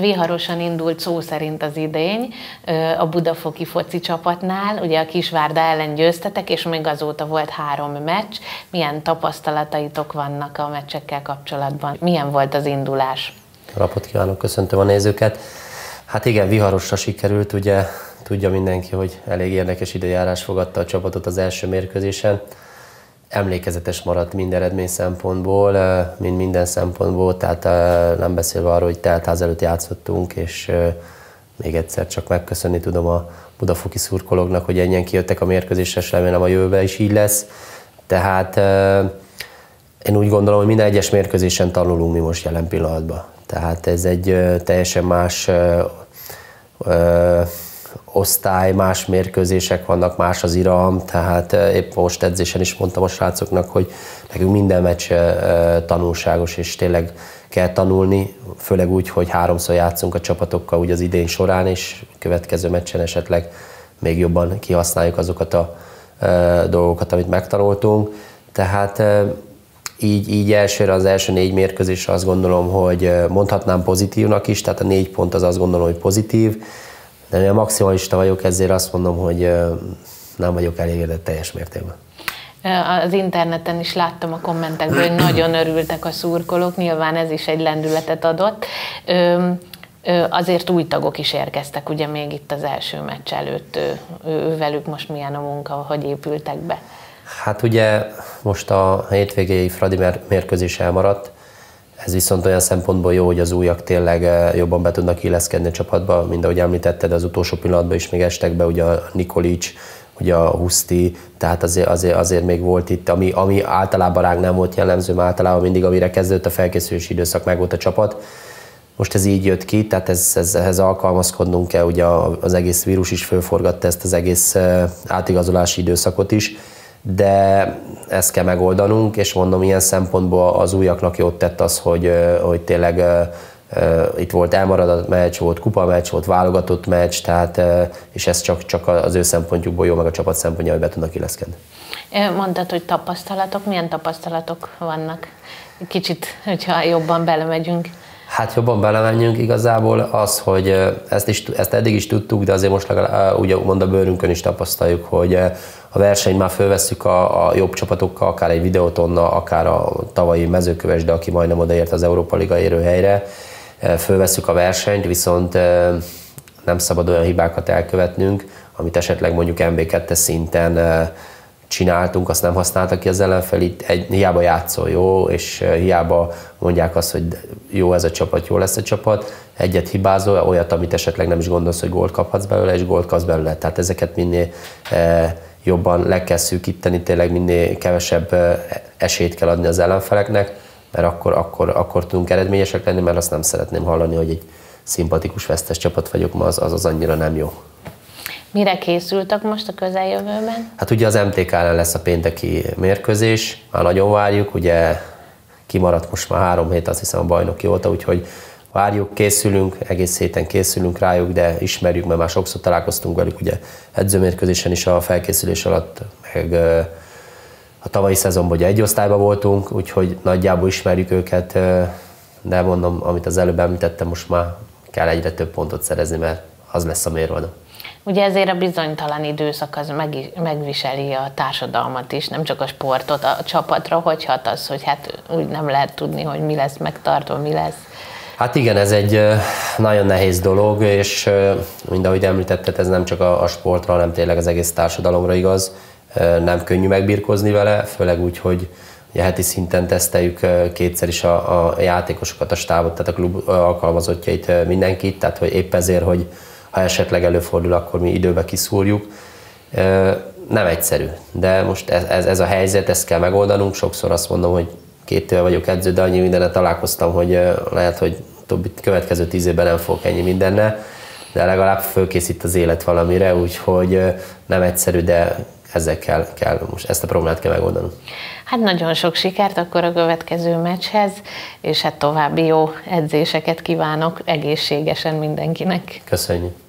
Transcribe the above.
Viharosan indult szó szerint az idény a budafoki foci csapatnál, ugye a Kisvárda ellen győztetek, és még azóta volt három meccs. Milyen tapasztalataitok vannak a meccsekkel kapcsolatban? Milyen volt az indulás? Rapot kívánok, köszöntöm a nézőket. Hát igen, viharosra sikerült, ugye tudja mindenki, hogy elég érdekes időjárás fogadta a csapatot az első mérkőzésen emlékezetes maradt mind eredmény szempontból, mind minden szempontból, tehát nem beszélve arról, hogy teltház előtt játszottunk, és még egyszer csak megköszönni tudom a budafoki szurkolóknak, hogy ennyien kijöttek a mérkőzésre, és remélem a jövőben is így lesz. Tehát én úgy gondolom, hogy minden egyes mérkőzésen tanulunk mi most jelen pillanatban. Tehát ez egy teljesen más osztály, más mérkőzések vannak, más az iram, tehát eh, épp most edzésen is mondtam a srácoknak, hogy nekünk minden meccs eh, tanulságos, és tényleg kell tanulni, főleg úgy, hogy háromszor játszunk a csapatokkal úgy az idén során, és következő meccsen esetleg még jobban kihasználjuk azokat a eh, dolgokat, amit megtanultunk. Tehát így, így elsőre az első négy mérkőzésre azt gondolom, hogy mondhatnám pozitívnak is, tehát a négy pont az azt gondolom, hogy pozitív, de én maximalista vagyok, ezért azt mondom, hogy nem vagyok elégedett teljes mértékben. Az interneten is láttam a kommentekből, hogy nagyon örültek a szurkolók, nyilván ez is egy lendületet adott. Azért új tagok is érkeztek, ugye még itt az első meccs előtt. Ővelük most milyen a munka, hogy épültek be? Hát ugye most a hétvégéi Fradi mérkőzés elmaradt, ez viszont olyan szempontból jó, hogy az újak tényleg eh, jobban be tudnak illeszkedni a csapatba, mint ahogy említetted, az utolsó pillanatban is még estek be, ugye a Nikolic, ugye a Huszti, tehát azért, azért, azért még volt itt, ami, ami általában ránk nem volt jellemző, mert általában mindig, amire kezdődött a felkészülési időszak, meg volt a csapat. Most ez így jött ki, tehát ez, ez, ehhez alkalmazkodnunk kell, ugye az egész vírus is fölforgatta ezt az egész eh, átigazolási időszakot is, de ezt kell megoldanunk, és mondom, ilyen szempontból az újaknak jót tett az, hogy, hogy tényleg itt volt elmaradott meccs, volt kupa meccs, volt válogatott meccs, tehát, és ez csak, csak az ő szempontjukból jó, meg a csapat szempontja, hogy be tudnak illeszkedni. Mondtad, hogy tapasztalatok, milyen tapasztalatok vannak? Kicsit, hogyha jobban belemegyünk. Hát jobban belemenjünk igazából az, hogy ezt, is, ezt eddig is tudtuk, de azért most legalább úgy mond a bőrünkön is tapasztaljuk, hogy a versenyt már fölvesszük a, a jobb csapatokkal, akár egy videótonna, akár a tavalyi mezőköves, de aki majdnem odaért az Európa Liga érőhelyre, fölvesszük a versenyt, viszont nem szabad olyan hibákat elkövetnünk, amit esetleg mondjuk MB2 szinten csináltunk, azt nem használtak ki az ellenfel, itt egy, hiába játszol jó, és hiába mondják azt, hogy jó ez a csapat, jó lesz a csapat, egyet hibázol, olyat, amit esetleg nem is gondolsz, hogy gólt kaphatsz belőle, és gólt kapsz belőle. Tehát ezeket minél jobban le kell szűkíteni, tényleg minél kevesebb esélyt kell adni az ellenfeleknek, mert akkor, akkor, akkor tudunk eredményesek lenni, mert azt nem szeretném hallani, hogy egy szimpatikus vesztes csapat vagyok ma, az, az, az annyira nem jó. Mire készültek most a közeljövőben? Hát ugye az MTK ellen lesz a pénteki mérkőzés, már nagyon várjuk, ugye kimaradt most már három hét, azt hiszem a bajnoki óta, úgyhogy várjuk, készülünk, egész héten készülünk rájuk, de ismerjük, mert már sokszor találkoztunk velük, ugye edzőmérkőzésen is a felkészülés alatt, meg a tavalyi szezonban ugye egy osztályban voltunk, úgyhogy nagyjából ismerjük őket, de mondom, amit az előbb említettem, most már kell egyre több pontot szerezni, mert az lesz a mérvadó. Ugye ezért a bizonytalan időszak az meg, megviseli a társadalmat is, nem csak a sportot, a csapatra, hogy hat az, hogy hát úgy nem lehet tudni, hogy mi lesz megtartva, mi lesz. Hát igen, ez egy nagyon nehéz dolog, és mind ahogy említetted, ez nem csak a sportra, hanem tényleg az egész társadalomra igaz. Nem könnyű megbirkózni vele, főleg úgy, hogy ugye heti szinten teszteljük kétszer is a, a játékosokat, a stábot, tehát a klub alkalmazottjait, mindenkit, tehát hogy épp ezért, hogy ha esetleg előfordul, akkor mi időbe kiszúrjuk. Nem egyszerű, de most ez, ez, ez a helyzet, ezt kell megoldanunk. Sokszor azt mondom, hogy két éve vagyok edző, de annyi mindennel találkoztam, hogy lehet, hogy többi, következő tíz évben nem fogok ennyi mindenne, de legalább fölkészít az élet valamire, úgyhogy nem egyszerű, de ezzel kell, kell most ezt a problémát kell megoldanunk. Hát nagyon sok sikert akkor a következő meccshez, és hát további jó edzéseket kívánok egészségesen mindenkinek. Köszönjük!